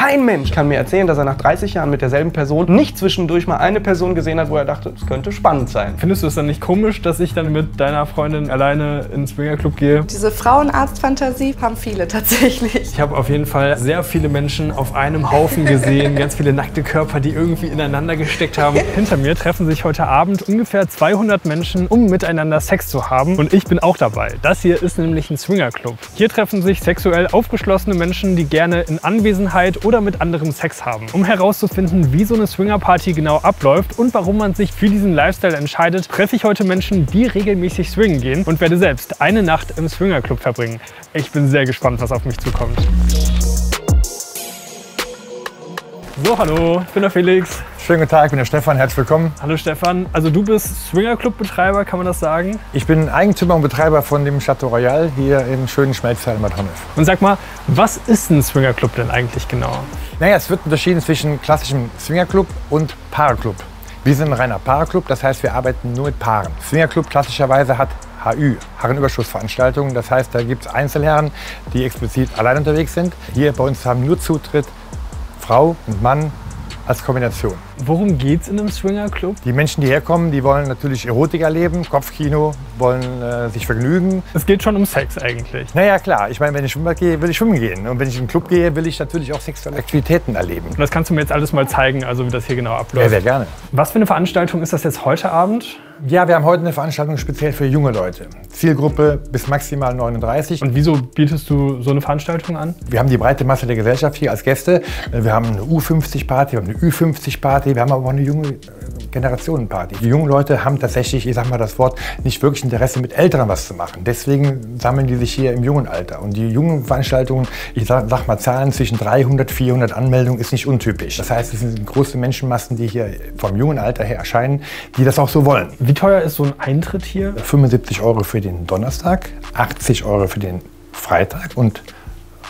Kein Mensch kann mir erzählen, dass er nach 30 Jahren mit derselben Person nicht zwischendurch mal eine Person gesehen hat, wo er dachte, es könnte spannend sein. Findest du es dann nicht komisch, dass ich dann mit deiner Freundin alleine ins Swingerclub gehe? Diese Frauenarzt-Fantasie haben viele tatsächlich. Ich habe auf jeden Fall sehr viele Menschen auf einem Haufen gesehen, ganz viele nackte Körper, die irgendwie ineinander gesteckt haben. Hinter mir treffen sich heute Abend ungefähr 200 Menschen, um miteinander Sex zu haben. Und ich bin auch dabei. Das hier ist nämlich ein Swingerclub. Hier treffen sich sexuell aufgeschlossene Menschen, die gerne in Anwesenheit oder mit anderen Sex haben. Um herauszufinden, wie so eine Swingerparty genau abläuft und warum man sich für diesen Lifestyle entscheidet, treffe ich heute Menschen, die regelmäßig swingen gehen und werde selbst eine Nacht im Swingerclub verbringen. Ich bin sehr gespannt, was auf mich zukommt. So, hallo, ich bin der Felix. Schönen guten Tag, ich bin der Stefan, herzlich willkommen. Hallo Stefan, also du bist Swingerclub-Betreiber, kann man das sagen? Ich bin Eigentümer und Betreiber von dem Chateau Royal hier im schönen Schmelzteil in Bad Honnef. Und sag mal, was ist ein Swingerclub denn eigentlich genau? Naja, es wird unterschieden zwischen klassischem Swingerclub und Paarclub. Wir sind ein reiner Paarclub, das heißt, wir arbeiten nur mit Paaren. Swingerclub klassischerweise hat HÜ, Herrenüberschussveranstaltungen. Das heißt, da gibt es Einzelherren, die explizit allein unterwegs sind. Hier bei uns haben nur Zutritt Frau und Mann als Kombination. Worum geht es in einem Swingerclub? Die Menschen, die herkommen, die wollen natürlich Erotik erleben, Kopfkino, wollen äh, sich vergnügen. Es geht schon um Sex eigentlich. Naja, klar. Ich meine, wenn ich schwimmen gehe, will ich schwimmen gehen. Und wenn ich in den Club gehe, will ich natürlich auch sexuelle Aktivitäten erleben. Und das kannst du mir jetzt alles mal zeigen, also wie das hier genau abläuft. Ja, sehr gerne. Was für eine Veranstaltung ist das jetzt heute Abend? Ja, wir haben heute eine Veranstaltung speziell für junge Leute. Zielgruppe bis maximal 39. Und wieso bietest du so eine Veranstaltung an? Wir haben die breite Masse der Gesellschaft hier als Gäste. Wir haben eine U50-Party, wir haben eine Ü50-Party, wir haben aber auch eine junge äh, Generationenparty. Die jungen Leute haben tatsächlich, ich sag mal das Wort, nicht wirklich Interesse mit Älteren was zu machen. Deswegen sammeln die sich hier im jungen Alter. Und die jungen Veranstaltungen, ich sag, sag mal Zahlen zwischen 300, 400 Anmeldungen ist nicht untypisch. Das heißt, es sind große Menschenmassen, die hier vom jungen Alter her erscheinen, die das auch so wollen. Wie teuer ist so ein Eintritt hier? 75 Euro für den Donnerstag, 80 Euro für den Freitag und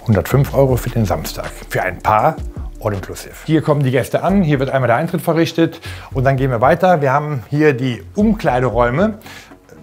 105 Euro für den Samstag. Für ein Paar all inclusive. Hier kommen die Gäste an, hier wird einmal der Eintritt verrichtet und dann gehen wir weiter. Wir haben hier die Umkleideräume.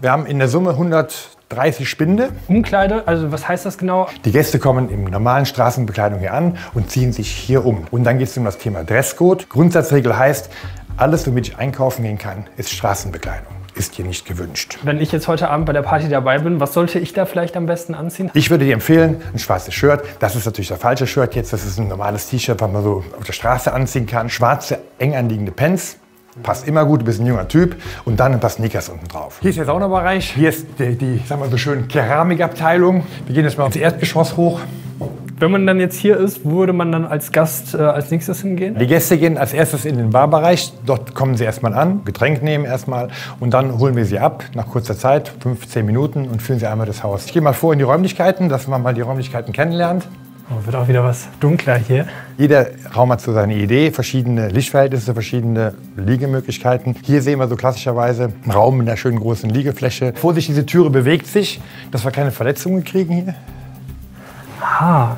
Wir haben in der Summe 130 Spinde. Umkleide, also was heißt das genau? Die Gäste kommen in normalen Straßenbekleidung hier an und ziehen sich hier um. Und dann geht es um das Thema Dresscode. Grundsatzregel heißt, alles, womit ich einkaufen gehen kann, ist Straßenbekleidung ist hier nicht gewünscht. Wenn ich jetzt heute Abend bei der Party dabei bin, was sollte ich da vielleicht am besten anziehen? Ich würde dir empfehlen, ein schwarzes Shirt. Das ist natürlich das falsche Shirt jetzt. Das ist ein normales T-Shirt, was man so auf der Straße anziehen kann. Schwarze, eng anliegende Pants. Passt immer gut, du bist ein junger Typ. Und dann ein paar Sneakers unten drauf. Hier ist der Saunabereich. Hier ist die, die sagen wir so schön, Keramikabteilung. Wir gehen jetzt mal ins Erdgeschoss hoch. Wenn man dann jetzt hier ist, wo würde man dann als Gast äh, als nächstes hingehen? Die Gäste gehen als erstes in den Barbereich. Dort kommen sie erstmal an, Getränk nehmen erstmal und dann holen wir sie ab nach kurzer Zeit, 15 Minuten und führen sie einmal das Haus. Ich gehe mal vor in die Räumlichkeiten, dass man mal die Räumlichkeiten kennenlernt. Oh, wird auch wieder was dunkler hier. Jeder Raum hat so seine Idee, verschiedene Lichtverhältnisse, verschiedene Liegemöglichkeiten. Hier sehen wir so klassischerweise einen Raum mit einer schönen großen Liegefläche. Vorsicht, diese Türe bewegt sich, dass wir keine Verletzungen kriegen hier. Ah,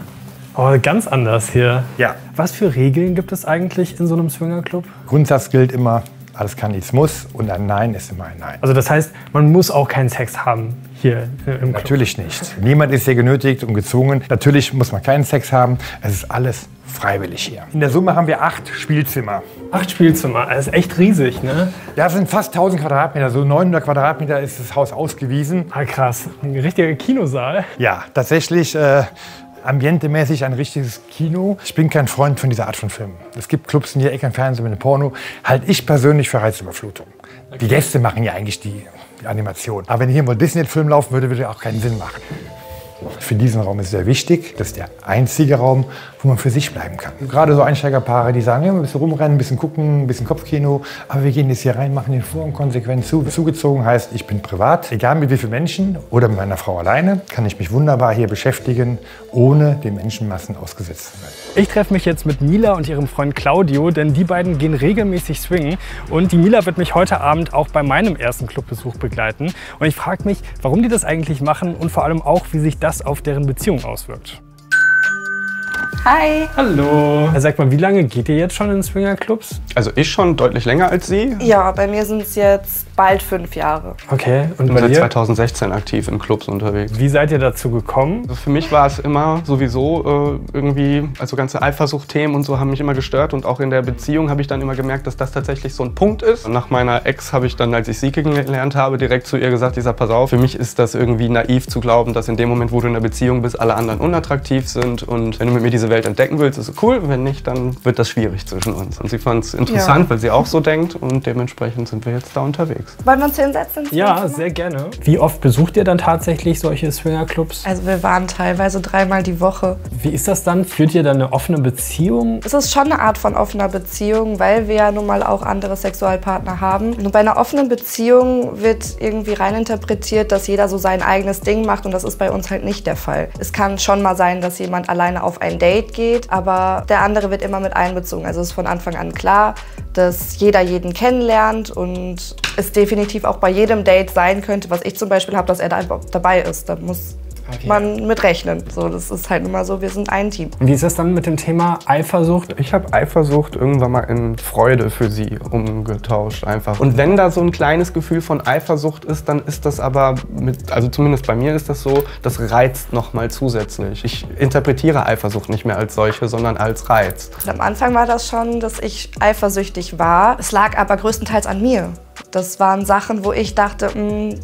oh, ganz anders hier. Ja. Was für Regeln gibt es eigentlich in so einem Swingerclub? Grundsatz gilt immer, alles kann, nichts muss und ein Nein ist immer ein Nein. Also das heißt, man muss auch keinen Sex haben hier im Club? Natürlich nicht. Niemand ist hier genötigt und gezwungen. Natürlich muss man keinen Sex haben. Es ist alles freiwillig hier. In der Summe haben wir acht Spielzimmer. Acht Spielzimmer, das ist echt riesig, ne? Ja, das sind fast 1000 Quadratmeter. So 900 Quadratmeter ist das Haus ausgewiesen. Ah, krass. Ein richtiger Kinosaal. Ja, tatsächlich. Äh, ambientemäßig ein richtiges Kino. Ich bin kein Freund von dieser Art von Filmen. Es gibt Clubs in der Ecke, im Fernsehen, mit dem Porno. Halte ich persönlich für Reizüberflutung. Die Gäste machen ja eigentlich die, die Animation. Aber wenn hier mal Disney-Film laufen würde, würde auch keinen Sinn machen. Für diesen Raum ist sehr wichtig. Das ist der einzige Raum, wo man für sich bleiben kann. Gerade so Einsteigerpaare, die sagen, ja, ein bisschen rumrennen, ein bisschen gucken, ein bisschen Kopfkino. Aber wir gehen jetzt hier rein, machen den Vorhang konsequent zu. Zugezogen heißt, ich bin privat, egal mit wie vielen Menschen oder mit meiner Frau alleine, kann ich mich wunderbar hier beschäftigen, ohne den Menschenmassen ausgesetzt zu werden. Ich treffe mich jetzt mit Mila und ihrem Freund Claudio, denn die beiden gehen regelmäßig swingen. Und die Mila wird mich heute Abend auch bei meinem ersten Clubbesuch begleiten. Und ich frage mich, warum die das eigentlich machen und vor allem auch, wie sich das auf deren Beziehung auswirkt. Hi. Hallo. Sag mal, wie lange geht ihr jetzt schon in Swingerclubs? Also ich schon deutlich länger als Sie. Ja, bei mir sind es jetzt bald fünf Jahre. Okay, und Ich bin bei seit dir? 2016 aktiv in Clubs unterwegs. Wie seid ihr dazu gekommen? Also für mich war es immer sowieso äh, irgendwie, also ganze Eifersucht-Themen und so haben mich immer gestört und auch in der Beziehung habe ich dann immer gemerkt, dass das tatsächlich so ein Punkt ist. Und nach meiner Ex habe ich dann, als ich sie kennengelernt habe, direkt zu ihr gesagt, dieser pass auf, für mich ist das irgendwie naiv zu glauben, dass in dem Moment, wo du in einer Beziehung bist, alle anderen unattraktiv sind und wenn du mit mir diese Welt entdecken willst, ist es cool, wenn nicht, dann wird das schwierig zwischen uns. Und sie fand es interessant, Ja. weil sie auch so denkt und dementsprechend sind wir jetzt da unterwegs. Wollen wir uns hinsetzen? ins Ja, sehr gerne. Wie oft besucht ihr dann tatsächlich solche Swingerclubs? Also wir waren teilweise dreimal die Woche. Wie ist das dann? Führt ihr dann eine offene Beziehung? Es ist schon eine Art von offener Beziehung, weil wir ja nun mal auch andere Sexualpartner haben. Nur bei einer offenen Beziehung wird irgendwie reininterpretiert, dass jeder so sein eigenes Ding macht und das ist bei uns halt nicht der Fall. Es kann schon mal sein, dass jemand alleine auf ein Date geht, aber der andere wird immer mit einbezogen. Also es ist von Anfang an klar, dass jeder jeden kennenlernt und es definitiv auch bei jedem Date sein könnte, was ich zum Beispiel habe, dass er da dabei ist. Da muss man mit rechnen. So, das ist halt immer so, wir sind ein Team. Wie ist das dann mit dem Thema Eifersucht? Ich habe Eifersucht irgendwann mal in Freude für sie umgetauscht einfach. Und wenn da so ein kleines Gefühl von Eifersucht ist, dann ist das aber mit, also zumindest bei mir ist das so, das reizt noch mal zusätzlich. Ich interpretiere Eifersucht nicht mehr als solche, sondern als Reiz. Und am Anfang war das schon, dass ich eifersüchtig war. Es lag aber größtenteils an mir. Das waren Sachen, wo ich dachte, "Mm,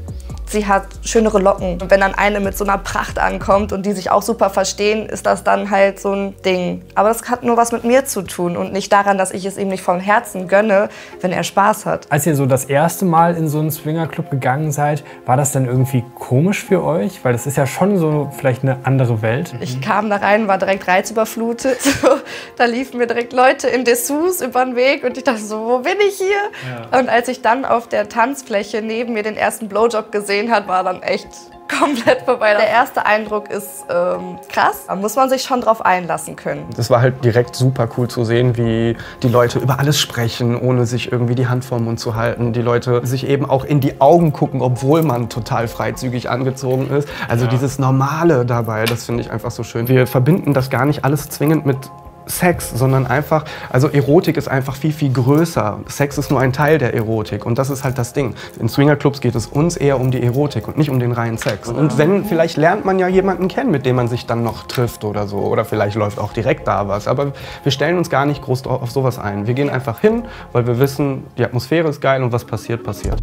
sie hat schönere Locken. Und wenn dann eine mit so einer Pracht ankommt und die sich auch super verstehen, ist das dann halt so ein Ding. Aber das hat nur was mit mir zu tun und nicht daran, dass ich es ihm nicht von Herzen gönne, wenn er Spaß hat. Als ihr so das erste Mal in so einen Swingerclub gegangen seid, war das dann irgendwie komisch für euch? Weil das ist ja schon so vielleicht eine andere Welt. Ich kam da rein, war direkt reizüberflutet. So, da liefen mir direkt Leute in Dessous über den Weg und ich dachte so, wo bin ich hier? Und als ich dann auf der Tanzfläche neben mir den ersten Blowjob gesehen hat, war dann echt komplett vorbei. Der erste Eindruck ist ähm, krass. Da muss man sich schon drauf einlassen können. Das war halt direkt super cool zu sehen, wie die Leute über alles sprechen, ohne sich irgendwie die Hand vor den Mund zu halten. Die Leute sich eben auch in die Augen gucken, obwohl man total freizügig angezogen ist. Also dieses Normale dabei, das finde ich einfach so schön. Wir verbinden das gar nicht alles zwingend mit Sex, sondern einfach, also Erotik ist einfach viel, viel größer. Sex ist nur ein Teil der Erotik und das ist halt das Ding. In Swingerclubs geht es uns eher um die Erotik und nicht um den reinen Sex. Und wenn, vielleicht lernt man ja jemanden kennen, mit dem man sich dann noch trifft oder so. Oder vielleicht läuft auch direkt da was. Aber wir stellen uns gar nicht groß auf sowas ein. Wir gehen einfach hin, weil wir wissen, die Atmosphäre ist geil und was passiert, passiert.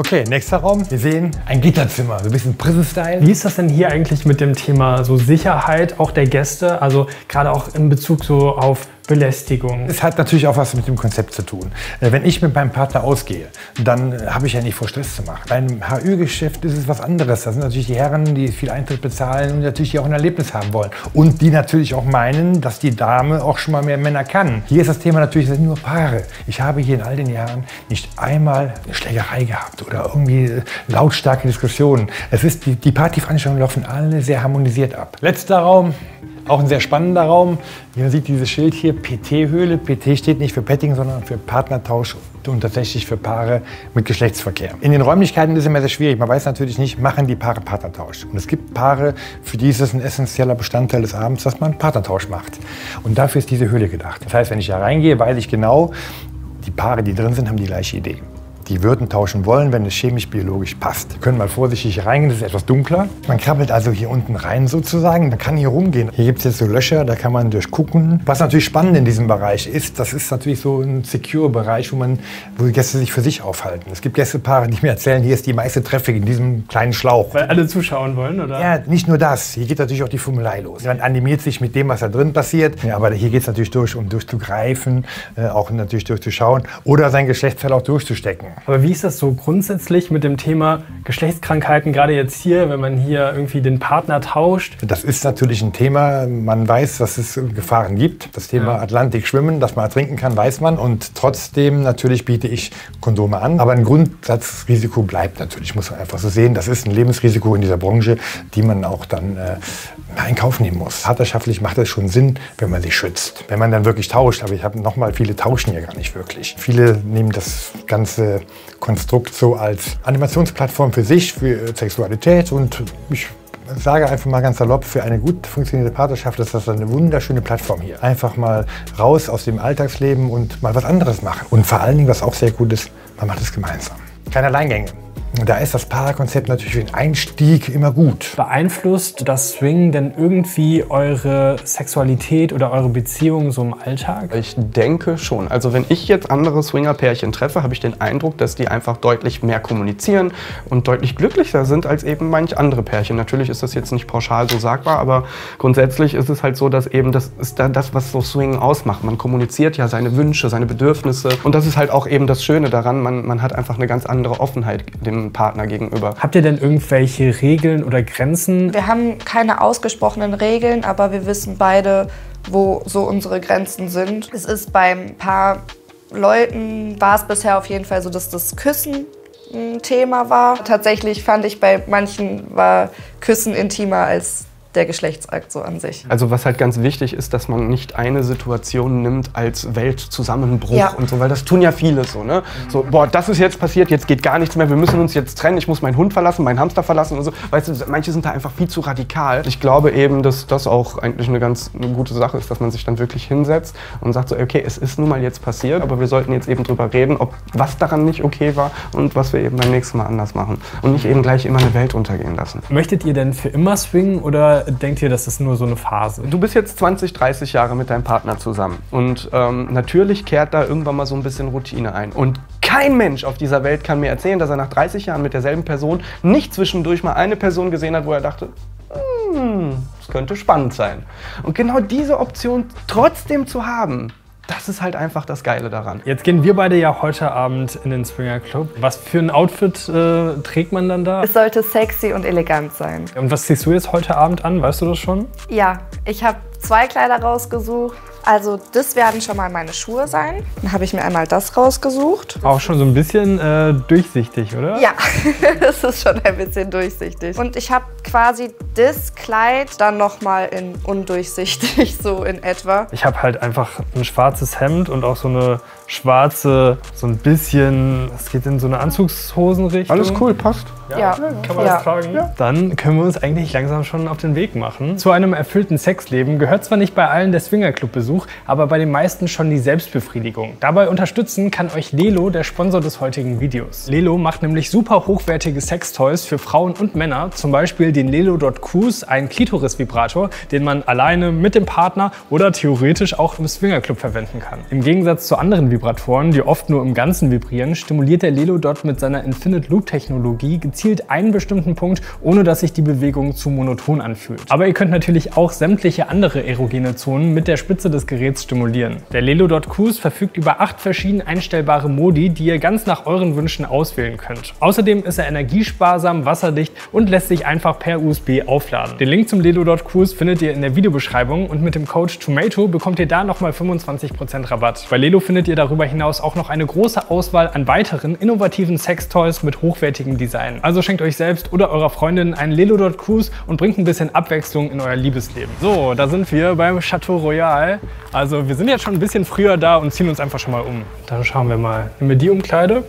Okay, nächster Raum. Wir sehen ein Gitterzimmer, so ein bisschen Prison-Style. Wie ist das denn hier eigentlich mit dem Thema so Sicherheit auch der Gäste? Also gerade auch in Bezug so auf Belästigung. Es hat natürlich auch was mit dem Konzept zu tun. Äh, Wenn ich mit meinem Partner ausgehe, dann äh, habe ich ja nicht vor, Stress zu machen. Beim HÜ-Geschäft ist es was anderes. Das sind natürlich die Herren, die viel Eintritt bezahlen und natürlich auch ein Erlebnis haben wollen. Und die natürlich auch meinen, dass die Dame auch schon mal mehr Männer kann. Hier ist das Thema natürlich, es sind nur Paare. Ich habe hier in all den Jahren nicht einmal eine Schlägerei gehabt oder irgendwie äh, lautstarke Diskussionen. Es ist, die, die Partyveranstaltungen laufen alle sehr harmonisiert ab. Letzter Raum, auch ein sehr spannender Raum. Man sieht dieses Schild hier, PT-Höhle. PT steht nicht für Petting, sondern für Partnertausch und tatsächlich für Paare mit Geschlechtsverkehr. In den Räumlichkeiten ist es immer sehr schwierig. Man weiß natürlich nicht, machen die Paare Partnertausch. Und es gibt Paare, für die ist es ein essentieller Bestandteil des Abends, dass man Partnertausch macht. Und dafür ist diese Höhle gedacht. Das heißt, wenn ich da reingehe, weiß ich genau, die Paare, die drin sind, haben die gleiche Idee. Die würden tauschen wollen, wenn es chemisch-biologisch passt. Wir können mal vorsichtig reingehen, das ist etwas dunkler. Man krabbelt also hier unten rein sozusagen. Man kann hier rumgehen. Hier gibt es jetzt so Löcher, da kann man durchgucken. Was natürlich spannend in diesem Bereich ist, das ist natürlich so ein Secure-Bereich, wo, man, wo die Gäste sich für sich aufhalten. Es gibt Gästepaare, die mir erzählen, hier ist die meiste Traffic in diesem kleinen Schlauch. Weil alle zuschauen wollen, oder? Ja, nicht nur das. Hier geht natürlich auch die Fummelei los. Man animiert sich mit dem, was da drin passiert. Ja, aber hier geht es natürlich durch, um durchzugreifen, äh, auch natürlich durchzuschauen oder sein Geschlechtsteil auch durchzustecken. Aber wie ist das so grundsätzlich mit dem Thema Geschlechtskrankheiten, gerade jetzt hier, wenn man hier irgendwie den Partner tauscht? Das ist natürlich ein Thema. Man weiß, dass es Gefahren gibt. Das Thema Ja. Atlantik schwimmen, dass man ertrinken kann, weiß man. Und trotzdem natürlich biete ich Kondome an. Aber ein Grundsatzrisiko bleibt natürlich, muss man einfach so sehen. Das ist ein Lebensrisiko in dieser Branche, die man auch dann äh, in Kauf nehmen muss. Partnerschaftlich macht es schon Sinn, wenn man sich schützt. Wenn man dann wirklich tauscht. Aber ich habe nochmal, viele tauschen ja gar nicht wirklich. Viele nehmen das ganze Konstrukt so als Animationsplattform für sich, für Sexualität. Und ich sage einfach mal ganz salopp, für eine gut funktionierende Partnerschaft ist das eine wunderschöne Plattform hier. Einfach mal raus aus dem Alltagsleben und mal was anderes machen. Und vor allen Dingen, was auch sehr gut ist, man macht es gemeinsam. Keine Alleingänge. Da ist das Paarkonzept natürlich für den Einstieg immer gut. Beeinflusst das Swing denn irgendwie eure Sexualität oder eure Beziehung so im Alltag? Ich denke schon. Also wenn ich jetzt andere Swinger-Pärchen treffe, habe ich den Eindruck, dass die einfach deutlich mehr kommunizieren und deutlich glücklicher sind als eben manch andere Pärchen. Natürlich ist das jetzt nicht pauschal so sagbar, aber grundsätzlich ist es halt so, dass eben das ist da das, was so Swing ausmacht. Man kommuniziert ja seine Wünsche, seine Bedürfnisse und das ist halt auch eben das Schöne daran. Man, man hat einfach eine ganz andere Offenheit dem Partner gegenüber. Habt ihr denn irgendwelche Regeln oder Grenzen? Wir haben keine ausgesprochenen Regeln, aber wir wissen beide, wo so unsere Grenzen sind. Es ist beim paar Leuten, war es bisher auf jeden Fall so, dass das Küssen ein Thema war. Tatsächlich fand ich bei manchen war Küssen intimer als der Geschlechtsakt so an sich. Also was halt ganz wichtig ist, dass man nicht eine Situation nimmt als Weltzusammenbruch ja. und so, weil das tun ja viele so, ne? So, boah, das ist jetzt passiert, jetzt geht gar nichts mehr, wir müssen uns jetzt trennen, ich muss meinen Hund verlassen, meinen Hamster verlassen und so. Weißt du, manche sind da einfach viel zu radikal. Ich glaube eben, dass das auch eigentlich eine ganz eine gute Sache ist, dass man sich dann wirklich hinsetzt und sagt so, okay, es ist nun mal jetzt passiert, aber wir sollten jetzt eben drüber reden, ob was daran nicht okay war und was wir eben beim nächsten Mal anders machen und nicht eben gleich immer eine Welt untergehen lassen. Möchtet ihr denn für immer swingen oder denkt ihr, das ist nur so eine Phase? Du bist jetzt 20, 30 Jahre mit deinem Partner zusammen. Und ähm, natürlich kehrt da irgendwann mal so ein bisschen Routine ein. Und kein Mensch auf dieser Welt kann mir erzählen, dass er nach 30 Jahren mit derselben Person nicht zwischendurch mal eine Person gesehen hat, wo er dachte, hm, das könnte spannend sein. Und genau diese Option trotzdem zu haben, das ist halt einfach das Geile daran. Jetzt gehen wir beide ja heute Abend in den Springer Club. Was für ein Outfit äh, trägt man dann da? Es sollte sexy und elegant sein. Und was ziehst du jetzt heute Abend an? Weißt du das schon? Ja, ich habe zwei Kleider rausgesucht. Also das werden schon mal meine Schuhe sein. Dann habe ich mir einmal das rausgesucht. Auch schon so ein bisschen äh, durchsichtig, oder? Ja, das ist schon ein bisschen durchsichtig. Und ich habe quasi das Kleid dann noch mal in undurchsichtig, so in etwa. Ich habe halt einfach ein schwarzes Hemd und auch so eine schwarze, so ein bisschen, es geht in so eine Anzugshosenrichtung. Alles cool, passt. Ja, ja. kann man ja. das tragen? Ja. Dann können wir uns eigentlich langsam schon auf den Weg machen. Zu einem erfüllten Sexleben gehört zwar nicht bei allen der Swingerclub-Besuch, aber bei den meisten schon die Selbstbefriedigung. Dabei unterstützen kann euch Lelo, der Sponsor des heutigen Videos. Lelo macht nämlich super hochwertige Sextoys für Frauen und Männer, zum Beispiel den Lelo.Cruise, ein Klitoris-Vibrator, den man alleine mit dem Partner oder theoretisch auch im Swingerclub verwenden kann. Im Gegensatz zu anderen Vibratoren, die oft nur im Ganzen vibrieren, stimuliert der Lelo Dot mit seiner Infinite Loop Technologie gezielt einen bestimmten Punkt, ohne dass sich die Bewegung zu monoton anfühlt. Aber ihr könnt natürlich auch sämtliche andere erogene Zonen mit der Spitze des Geräts stimulieren. Der Lelo Dot Cruise verfügt über acht verschieden einstellbare Modi, die ihr ganz nach euren Wünschen auswählen könnt. Außerdem ist er energiesparsam, wasserdicht und lässt sich einfach per USB aufladen. Den Link zum Lelo Dot Cruise findet ihr in der Videobeschreibung und mit dem Code TOMATO bekommt ihr da nochmal 25% Rabatt. Bei Lelo findet ihr darüber hinaus auch noch eine große Auswahl an weiteren innovativen Sextoys mit hochwertigem Design. Also schenkt euch selbst oder eurer Freundin einen Lelo Cruise und bringt ein bisschen Abwechslung in euer Liebesleben. So, da sind wir beim Chateau Royal. Also wir sind jetzt schon ein bisschen früher da und ziehen uns einfach schon mal um. Dann schauen wir mal. Nehmen wir die Umkleide.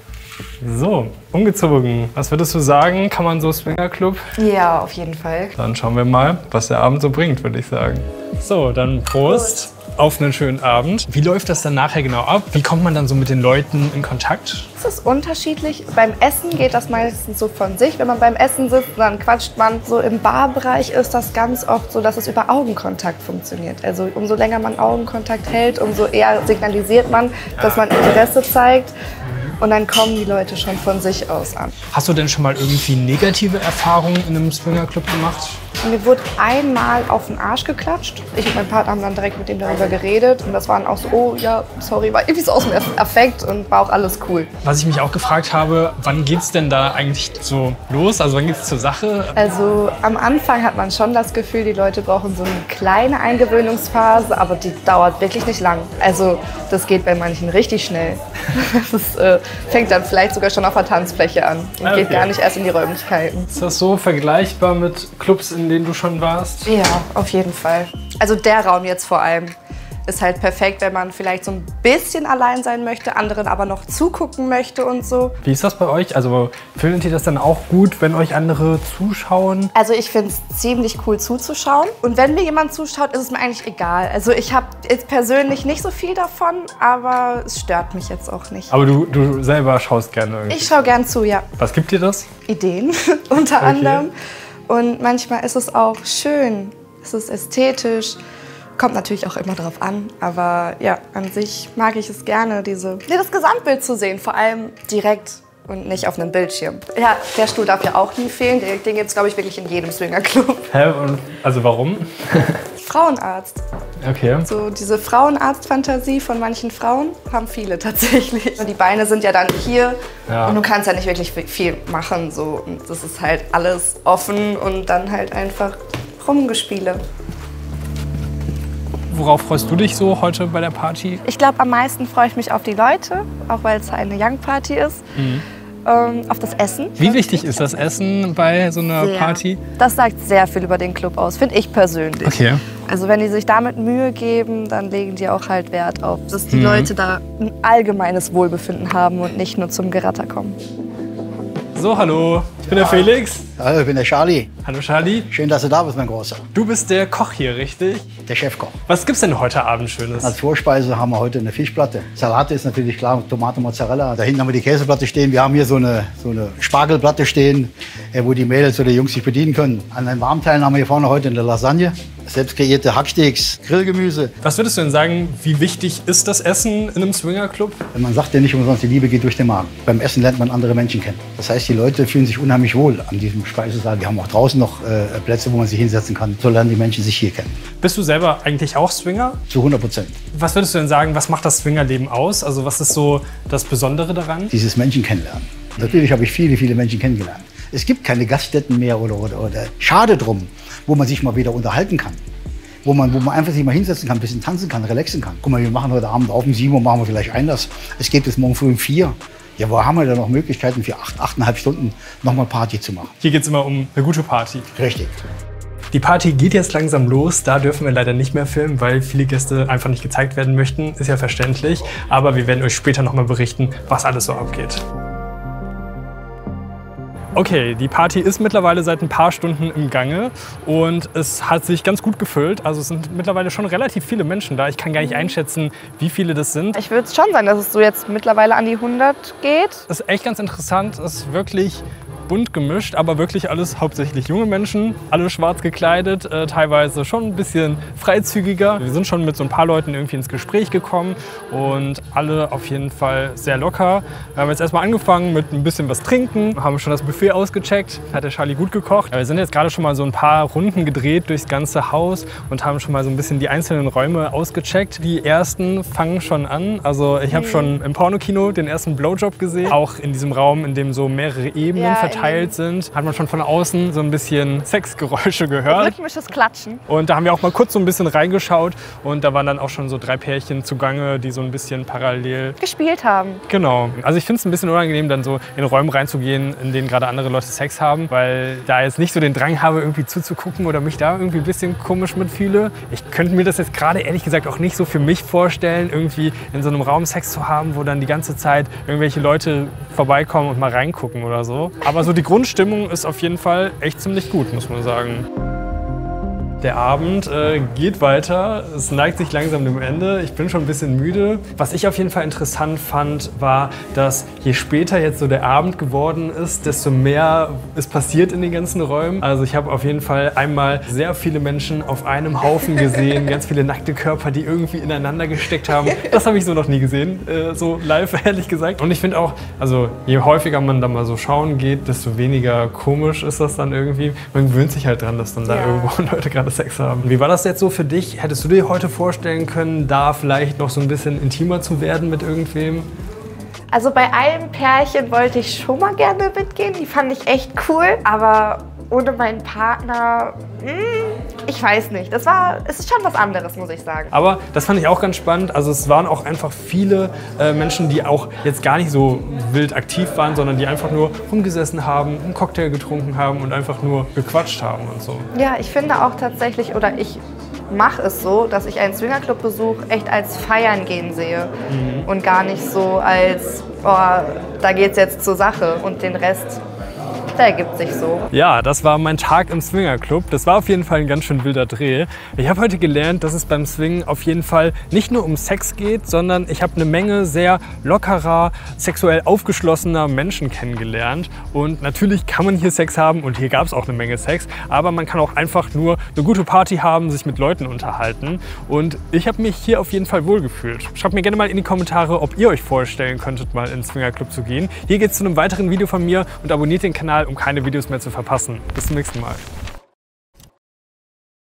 So, umgezogen. Was würdest du sagen? Kann man so Swingerclub? Ja, auf jeden Fall. Dann schauen wir mal, was der Abend so bringt, würde ich sagen. So, dann Prost. Prost auf einen schönen Abend. Wie läuft das dann nachher genau ab? Wie kommt man dann so mit den Leuten in Kontakt? Es ist unterschiedlich. Beim Essen geht das meistens so von sich. Wenn man beim Essen sitzt, dann quatscht man. So im Barbereich ist das ganz oft so, dass es über Augenkontakt funktioniert. Also umso länger man Augenkontakt hält, umso eher signalisiert man, dass man Interesse zeigt. Und dann kommen die Leute schon von sich aus an. Hast du denn schon mal irgendwie negative Erfahrungen in einem Swingerclub gemacht? Mir wurde einmal auf den Arsch geklatscht. Ich und mein Partner haben dann direkt mit ihm darüber geredet. Und das waren auch so, oh ja, sorry, war irgendwie so aus dem Affekt und war auch alles cool. Was ich mich auch gefragt habe, wann geht es denn da eigentlich so los? Also wann geht es zur Sache? Also am Anfang hat man schon das Gefühl, die Leute brauchen so eine kleine Eingewöhnungsphase, aber die dauert wirklich nicht lang. Also das geht bei manchen richtig schnell. Das äh, fängt dann vielleicht sogar schon auf der Tanzfläche an und okay. geht gar nicht erst in die Räumlichkeiten. Ist das so vergleichbar mit Clubs, in denen du schon warst? Ja, auf jeden Fall. Also der Raum jetzt vor allem Ist halt perfekt, wenn man vielleicht so ein bisschen allein sein möchte, anderen aber noch zugucken möchte und so. Wie ist das bei euch? Also findet ihr das dann auch gut, wenn euch andere zuschauen? Also ich finde es ziemlich cool zuzuschauen. Und wenn mir jemand zuschaut, ist es mir eigentlich egal. Also ich habe jetzt persönlich nicht so viel davon, aber es stört mich jetzt auch nicht. Aber du, du selber schaust gerne irgendwie. Ich schaue gern zu, ja. Was gibt dir das? Ideen unter anderem. Und manchmal ist es auch schön, es ist ästhetisch. Kommt natürlich auch immer drauf an, aber ja, an sich mag ich es gerne, diese, das Gesamtbild zu sehen, vor allem direkt und nicht auf einem Bildschirm. Ja, der Stuhl darf ja auch nie fehlen. Den, den gibt es, glaube ich, wirklich in jedem Swingerclub. Hä? Und, also warum? Frauenarzt. Okay. So diese Frauenarzt-Fantasie von manchen Frauen haben viele tatsächlich. Und die Beine sind ja dann hier Ja. und du kannst ja nicht wirklich viel machen. So. Und das ist halt alles offen und dann halt einfach Rumgespiele. Worauf freust du dich so heute bei der Party? Ich glaube, am meisten freue ich mich auf die Leute, auch weil es eine Young Party ist. Mhm. Ähm, auf das Essen. Wie wichtig ist das Essen bei so einer Sehr. Party? Das sagt sehr viel über den Club aus, finde ich persönlich. Okay. Also wenn die sich damit Mühe geben, dann legen die auch halt Wert auf, dass Mhm. die Leute da ein allgemeines Wohlbefinden haben und nicht nur zum Geratter kommen. So, hallo. Ich bin der Felix. Hallo, ich bin der Charlie. Hallo Charlie. Schön, dass du da bist, mein Großer. Du bist der Koch hier, richtig? Der Chefkoch. Was gibt's denn heute Abend Schönes? Als Vorspeise haben wir heute eine Fischplatte. Salate ist natürlich klar, Tomate, Mozzarella. Da hinten haben wir die Käseplatte stehen. Wir haben hier so eine, so eine Spargelplatte stehen, äh, wo die Mädels oder Jungs sich bedienen können. An den Warmteilen haben wir hier vorne heute eine Lasagne, selbst kreierte Hacksteaks, Grillgemüse. Was würdest du denn sagen, wie wichtig ist das Essen in einem Swingerclub? Man sagt ja nicht umsonst, die Liebe geht durch den Magen. Beim Essen lernt man andere Menschen kennen. Das heißt, die Leute fühlen sich unheimlich wohl an diesem Speisesaal. Wir haben auch draußen noch äh, Plätze, wo man sich hinsetzen kann. So lernen die Menschen sich hier kennen. Bist du selber eigentlich auch Swinger? Zu 100 Prozent. Was würdest du denn sagen, was macht das Swingerleben aus? Also was ist so das Besondere daran? dieses Menschen kennenlernen. Natürlich habe ich viele, viele Menschen kennengelernt. Es gibt keine Gaststätten mehr oder, oder, oder schade drum, wo man sich mal wieder unterhalten kann. Wo man, wo man einfach sich mal hinsetzen kann, ein bisschen tanzen kann, relaxen kann. Guck mal, wir machen heute Abend auf um 7 Uhr machen wir vielleicht Einlass. Es geht bis morgen früh um 4. Ja, wo haben wir da noch Möglichkeiten für acht, achteinhalb Stunden nochmal Party zu machen? Hier geht's immer um eine gute Party. Richtig. Die Party geht jetzt langsam los. Da dürfen wir leider nicht mehr filmen, weil viele Gäste einfach nicht gezeigt werden möchten. Ist ja verständlich. Aber wir werden euch später nochmal berichten, was alles so abgeht. Okay, die Party ist mittlerweile seit ein paar Stunden im Gange und es hat sich ganz gut gefüllt. Also es sind mittlerweile schon relativ viele Menschen da. Ich kann gar nicht einschätzen, wie viele das sind. Ich würde schon sagen, dass es so jetzt mittlerweile an die 100 geht. Das ist echt ganz interessant. Es ist wirklich bunt gemischt, aber wirklich alles hauptsächlich junge Menschen, alle schwarz gekleidet, äh, teilweise schon ein bisschen freizügiger. Wir sind schon mit so ein paar Leuten irgendwie ins Gespräch gekommen und alle auf jeden Fall sehr locker. Wir haben jetzt erstmal angefangen mit ein bisschen was trinken, haben schon das Buffet ausgecheckt, hat der Charlie gut gekocht. Wir sind jetzt gerade schon mal so ein paar Runden gedreht durchs ganze Haus und haben schon mal so ein bisschen die einzelnen Räume ausgecheckt. Die ersten fangen schon an. Also ich habe schon im Pornokino den ersten Blowjob gesehen, auch in diesem Raum, in dem so mehrere Ebenen Ja, in verteilt sind, hat man schon von außen so ein bisschen Sexgeräusche gehört. Rhythmisches Klatschen. Und da haben wir auch mal kurz so ein bisschen reingeschaut und da waren dann auch schon so drei Pärchen zugange, die so ein bisschen parallel Gespielt haben. Genau. Also ich finde es ein bisschen unangenehm, dann so in Räume reinzugehen, in denen gerade andere Leute Sex haben, weil da jetzt nicht so den Drang habe, irgendwie zuzugucken oder mich da irgendwie ein bisschen komisch mitfühle. Ich könnte mir das jetzt gerade ehrlich gesagt auch nicht so für mich vorstellen, irgendwie in so einem Raum Sex zu haben, wo dann die ganze Zeit irgendwelche Leute vorbeikommen und mal reingucken oder so. Aber so die Grundstimmung ist auf jeden Fall echt ziemlich gut, muss man sagen. Der Abend äh, geht weiter. Es neigt sich langsam dem Ende. Ich bin schon ein bisschen müde. Was ich auf jeden Fall interessant fand, war, dass je später jetzt so der Abend geworden ist, desto mehr ist passiert in den ganzen Räumen. Also ich habe auf jeden Fall einmal sehr viele Menschen auf einem Haufen gesehen, ganz viele nackte Körper, die irgendwie ineinander gesteckt haben. Das habe ich so noch nie gesehen, äh, so live ehrlich gesagt. Und ich finde auch, also je häufiger man da mal so schauen geht, desto weniger komisch ist das dann irgendwie. Man gewöhnt sich halt dran, dass dann da Ja. irgendwo Leute gerade Sex haben. Wie war das jetzt so für dich? Hättest du dir heute vorstellen können, da vielleicht noch so ein bisschen intimer zu werden mit irgendwem? Also bei einem Pärchen wollte ich schon mal gerne mitgehen. Die fand ich echt cool. Aber ohne meinen Partner, hm, ich weiß nicht. Das war, es ist schon was anderes, muss ich sagen. Aber das fand ich auch ganz spannend. Also es waren auch einfach viele äh, Menschen, die auch jetzt gar nicht so wild aktiv waren, sondern die einfach nur rumgesessen haben, einen Cocktail getrunken haben und einfach nur gequatscht haben und so. Ja, ich finde auch tatsächlich, oder ich mache es so, dass ich einen Swingerclub-Besuch echt als Feiern gehen sehe und gar nicht so als, oh, da geht's jetzt zur Sache und den Rest der ergibt sich so. Ja, das war mein Tag im Swingerclub. Das war auf jeden Fall ein ganz schön wilder Dreh. Ich habe heute gelernt, dass es beim Swingen auf jeden Fall nicht nur um Sex geht, sondern ich habe eine Menge sehr lockerer, sexuell aufgeschlossener Menschen kennengelernt. Und natürlich kann man hier Sex haben und hier gab es auch eine Menge Sex, aber man kann auch einfach nur eine gute Party haben, sich mit Leuten unterhalten. Und ich habe mich hier auf jeden Fall wohlgefühlt. Schreibt mir gerne mal in die Kommentare, ob ihr euch vorstellen könntet, mal in den Swingerclub zu gehen. Hier geht es zu einem weiteren Video von mir und abonniert den Kanal, um keine Videos mehr zu verpassen. Bis zum nächsten Mal.